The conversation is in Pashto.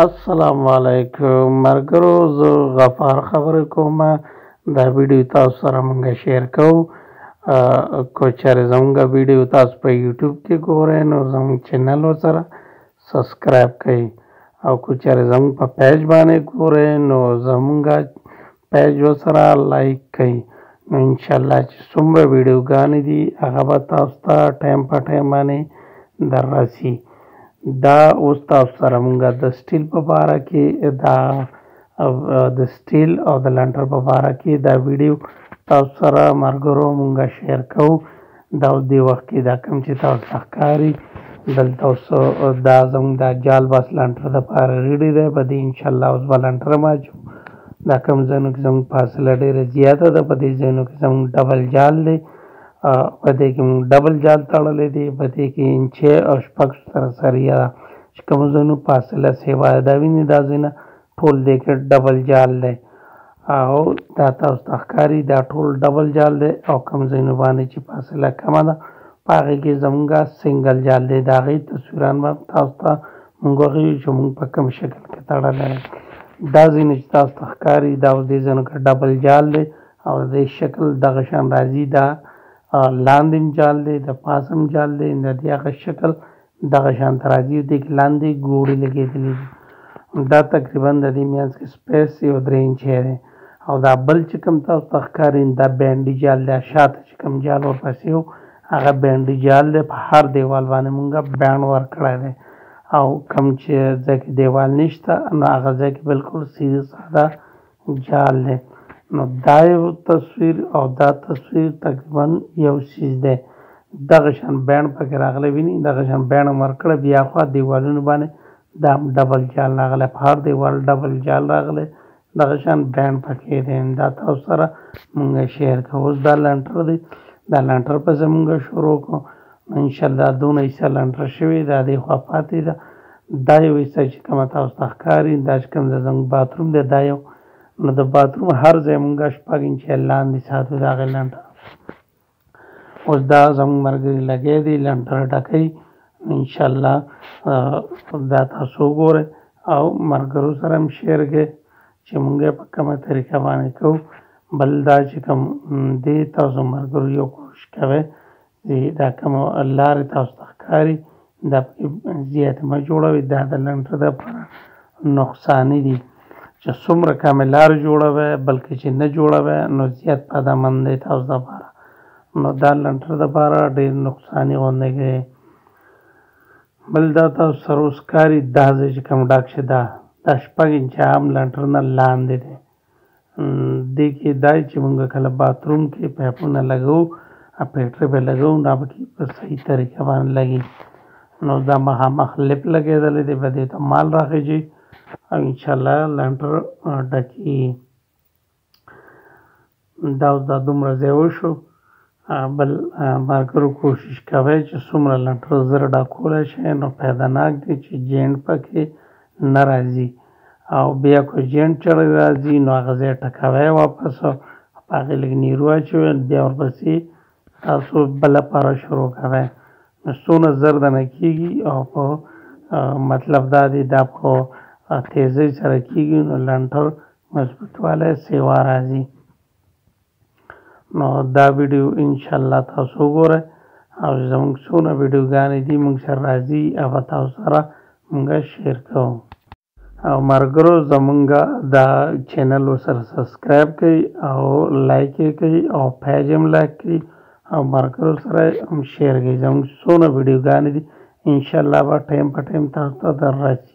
السلام علیکم مرګرو زه غفار خبرې کوم دا ویډیو تاسو سره مونږ شیر کوو کو چېرې زمونږ ویډیو تاسو په یوټیوب کې ګورئ نو زمونږ چینل ورسره سبسکرایب کړئ او کو چېرې زمونږ په پیج باندې ګورئ نو زمونږ پیج ورسره لایک کړئ نو انشاءالله چې څومره ویډیوګانې دي هغه به تاسو ته ټایم په ټایم باندې در راسي دا اوس تاسو سره مونږ د سټیل په باره کې دا د سټیل او د لنټر په باره کې دا ویډیو تاسو سره مرګرو مونږه شیر کوو دا اوس دې وخت کې دا کوم چې تاسو ته ښکاري دلته اوس دا زموږ دا جال باس لانټر د پاره ریډي دی په دې ان شاء الله اوس به لانټر ماچو دا کوم ځایونو کې زموږ فاصله ډېره زیاته ده په دې ځایونو کې زموږ ډبل جال دی په دې کې موږ ډبل جال تړلی دی په دې کې انچه او شپږ سره سریه ده چې کوم ځایونو فاصله سیوا ده دا وینې دا ځینه ټول دې کې ډبل جال دی او دا تاسو ته ښکاري دا ټول ډبل جال دی او کم ځایونو باندې چې فاصله کمه ده په هغې کې زمونږه سنګل جال دی د هغې تصویران به تاسو ته مونږ وښیو چې مونږ په کوم شکل کې تړلی دا ځینې چې تاسو ته ښکاري دا اوس دې ځینو کې ډبل جال دی او د دې شکل دغه شان راځي دا لاندې هم جال دی د پاسه هم جال دی د دې هغه شکل دغه شان ته راځي او دې کې لاندې ګوړې لګېدلې دي دا تقریبا د دې مینځ کې سپیس یو درې انچی دی او دا بل چې کوم تاسو ته ښکاري دا بینډي جال دی شاته چې کوم جال ورپسې و هغه بینډي جال دی په هر دیوال باندې مونږ بینډ ورکړی دی او کوم چې ځای کې دیوال نشته نو هغه ځای کې بالکل سیده ساده جال دی نو دا یو تصویر او دا تصویر تقریبا یو سیز دی دغه شان بڼ پکې راغلی ویني دغه شان بڼ ورکړه بیا خو دیوالونو باندې دا ډبل جال راغلی په هر دیوال ډبل جال راغلی دغه شان بڼ پکې دی دا تاسو سره مونږ شیر کوو اوس دا لنټر دی دا لنټر په زمونږ شروع کو ان شاء الله دونه حصه لنډه شوې ده د خو پاتې ده دا یو حصه چې کومه تاسو ته ښکاري دا چې کوم زموږ باتروم دی دا یو نو د باتروم هر ځای مونږ شپږ انچه لاندې ساتو د هغې لنډر اوس دا زموږ ملګري لګی دی لنډر ډکوي انشاءالله دا تاسو وګورئ او ملګرو سره هم شیر کړئ چې مونږ په کومه طریقه باندې کوو بل دا چې کوم دې تاسو ملګرو یو کوشش کوئ دی دا کوم لار تاسو ته ښکاری دا پکې زیات ما جوړوي دا د لنډر د پر نقصان دي چې څومره کوم لار جوړوي بلکې چې نه جوړوي نو زیات پاده من دی تاسو د پر نو دا لنډر د پر ډیر نقصان غونډه کوي بل دا تاسو سروسکاری دا چې کوم ډاک شه دا د شپږ انچ هم لنډر نه لاندې دی دې کې دا چې موږ کله باتروم کې پیپونه لګو او پیټرې به لګو دا به کې په صحیح طریقه باندې لګي نو دا مخامخ لپ لګېدلې دی به دې ته مال راخېږي او انشاءالله لنټر ډکېږي دا اوس دا دومره ځای وشو بل مارګرو کوشش کوی چی سومره لټر زر ډاکولی شی نو پیدا ناک دی چی جینټ پکی نه راځی او بیا کو جینټ چړی راځی نو هغه ځای ټکوی واپس او په هغی لږ نیرو اچوی بیا ورپسی تاسو بله پاره شروع کوی نو سونه زر دنه کیږی او په مطلب دا دی دا په تیزی سره کیږی نو لنټر مضبوط والی سیوا راځی. نو دا ویډیو ان شاء الله تاسو وګورئ او زموږ څونه ویډیوګانې دي موږ سره راځي هغه تاسو سره موږ شیر کوو او مرګرو زمونږ دا چینل سره سبسکرایب کړئ او لایک یې کړئ او پیج هم لایک کړئ او مرګرو سره هم شیر کړئ زموږ څونه ویډیوګانې دي ان شاء الله به ټایم په ټایم تاسو ته در راشي